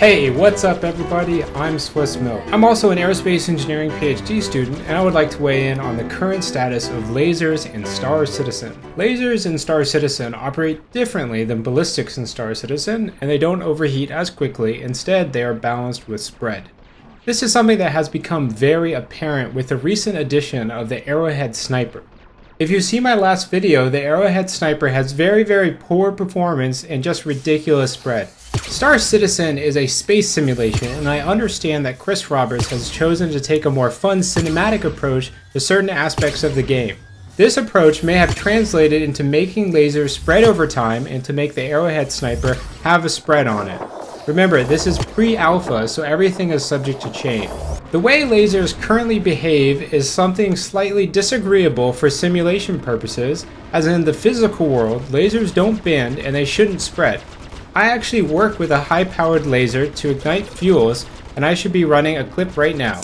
Hey, what's up everybody? I'm Swiss Milk. I'm also an aerospace engineering PhD student and I would like to weigh in on the current status of lasers in Star Citizen. Lasers in Star Citizen operate differently than ballistics in Star Citizen and they don't overheat as quickly, instead they are balanced with spread. This is something that has become very apparent with the recent addition of the Arrowhead Sniper. If you see my last video, the Arrowhead Sniper has very very poor performance and just ridiculous spread. Star Citizen is a space simulation, and I understand that Chris Roberts has chosen to take a more fun cinematic approach to certain aspects of the game. This approach may have translated into making lasers spread over time and to make the Arrowhead Sniper have a spread on it. Remember, this is pre-alpha, so everything is subject to change. The way lasers currently behave is something slightly disagreeable for simulation purposes, as in the physical world, lasers don't bend and they shouldn't spread. I actually work with a high-powered laser to ignite fuels, and I should be running a clip right now.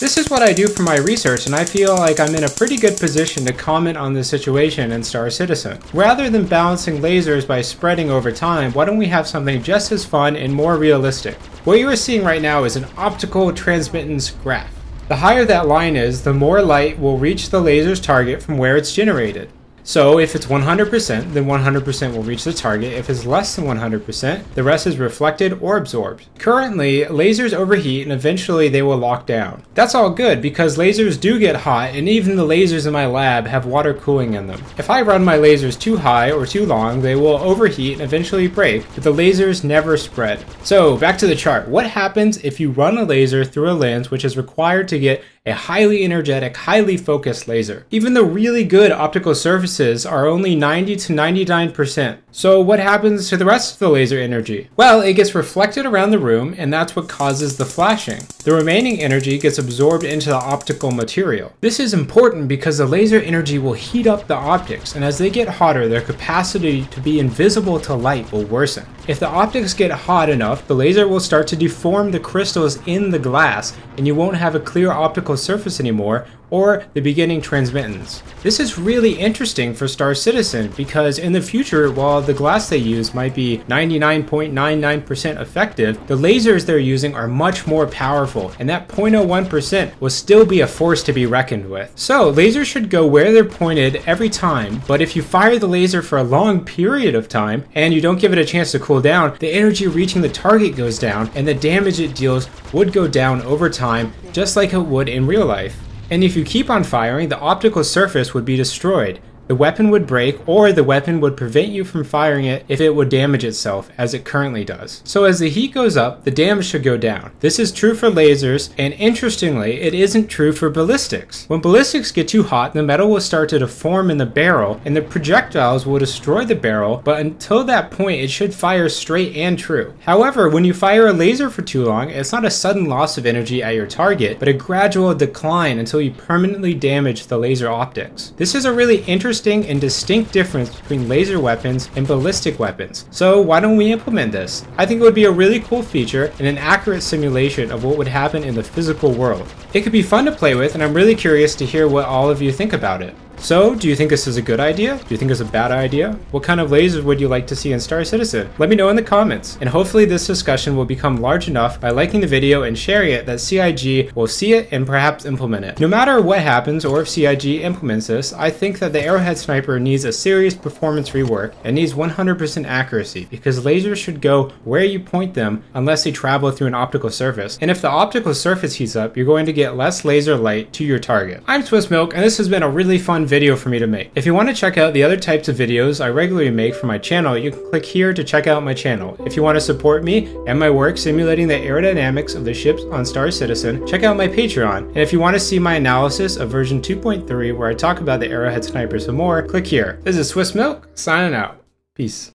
This is what I do for my research, and I feel like I'm in a pretty good position to comment on the situation in Star Citizen. Rather than balancing lasers by spreading over time, why don't we have something just as fun and more realistic? What you are seeing right now is an optical transmittance graph. The higher that line is, the more light will reach the laser's target from where it's generated. So if it's 100%, then 100% will reach the target. If it's less than 100%, the rest is reflected or absorbed. Currently, lasers overheat and eventually they will lock down. That's all good because lasers do get hot and even the lasers in my lab have water cooling in them. If I run my lasers too high or too long, they will overheat and eventually break, but the lasers never spread. So back to the chart. What happens if you run a laser through a lens which is required to get a highly energetic, highly focused laser. Even the really good optical surfaces are only 90 to 99%. So what happens to the rest of the laser energy? Well, it gets reflected around the room and that's what causes the flashing. The remaining energy gets absorbed into the optical material. This is important because the laser energy will heat up the optics and as they get hotter, their capacity to be invisible to light will worsen. If the optics get hot enough, the laser will start to deform the crystals in the glass and you won't have a clear optical surface anymore or the beginning transmittance. This is really interesting for Star Citizen because in the future, while the glass they use might be 99.99% effective, the lasers they're using are much more powerful and that 0.01% will still be a force to be reckoned with. So lasers should go where they're pointed every time, but if you fire the laser for a long period of time and you don't give it a chance to cool down, the energy reaching the target goes down and the damage it deals would go down over time just like it would in real life. And if you keep on firing, the optical surface would be destroyed, the weapon would break or the weapon would prevent you from firing it if it would damage itself as it currently does. So as the heat goes up, the damage should go down. This is true for lasers and interestingly it isn't true for ballistics. When ballistics get too hot the metal will start to deform in the barrel and the projectiles will destroy the barrel but until that point it should fire straight and true. However when you fire a laser for too long it's not a sudden loss of energy at your target but a gradual decline until you permanently damage the laser optics. This is a really interesting interesting and distinct difference between laser weapons and ballistic weapons. So why don't we implement this? I think it would be a really cool feature and an accurate simulation of what would happen in the physical world. It could be fun to play with and I'm really curious to hear what all of you think about it. So, do you think this is a good idea? Do you think it's a bad idea? What kind of lasers would you like to see in Star Citizen? Let me know in the comments. And hopefully this discussion will become large enough by liking the video and sharing it that CIG will see it and perhaps implement it. No matter what happens or if CIG implements this, I think that the Arrowhead Sniper needs a serious performance rework and needs 100% accuracy because lasers should go where you point them unless they travel through an optical surface. And if the optical surface heats up, you're going to get less laser light to your target. I'm Swiss Milk and this has been a really fun video for me to make. If you want to check out the other types of videos I regularly make for my channel, you can click here to check out my channel. If you want to support me and my work simulating the aerodynamics of the ships on Star Citizen, check out my Patreon. And if you want to see my analysis of version 2.3 where I talk about the Arrowhead Sniper some more, click here. This is Swiss Milk, signing out. Peace.